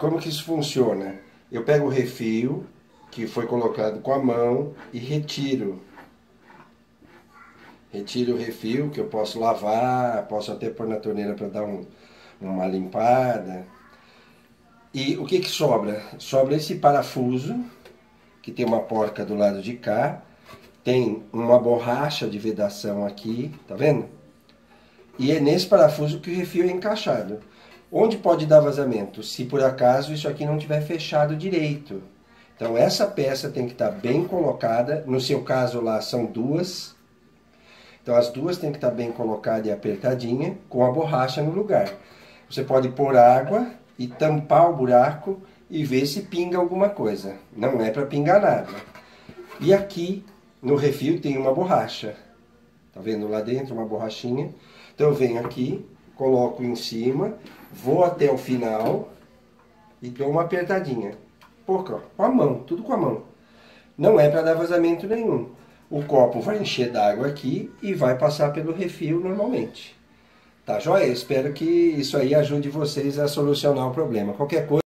como que isso funciona? Eu pego o refil que foi colocado com a mão e retiro. Retiro o refil que eu posso lavar, posso até pôr na torneira para dar um, uma limpada. E o que que sobra? Sobra esse parafuso, que tem uma porca do lado de cá, tem uma borracha de vedação aqui, tá vendo? E é nesse parafuso que o refil é encaixado. Onde pode dar vazamento? Se por acaso isso aqui não tiver fechado direito. Então essa peça tem que estar bem colocada, no seu caso lá são duas. Então as duas tem que estar bem colocada e apertadinha, com a borracha no lugar. Você pode pôr água e tampar o buraco e ver se pinga alguma coisa. Não é para pingar nada. E aqui no refil tem uma borracha. Tá vendo lá dentro uma borrachinha? Então eu venho aqui, coloco em cima, vou até o final e dou uma apertadinha. Pouca, com a mão, tudo com a mão. Não é para dar vazamento nenhum. O copo vai encher d'água aqui e vai passar pelo refil normalmente. Tá joia? Espero que isso aí ajude vocês a solucionar o problema. Qualquer coisa